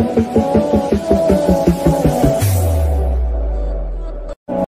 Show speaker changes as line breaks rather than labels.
Thank you.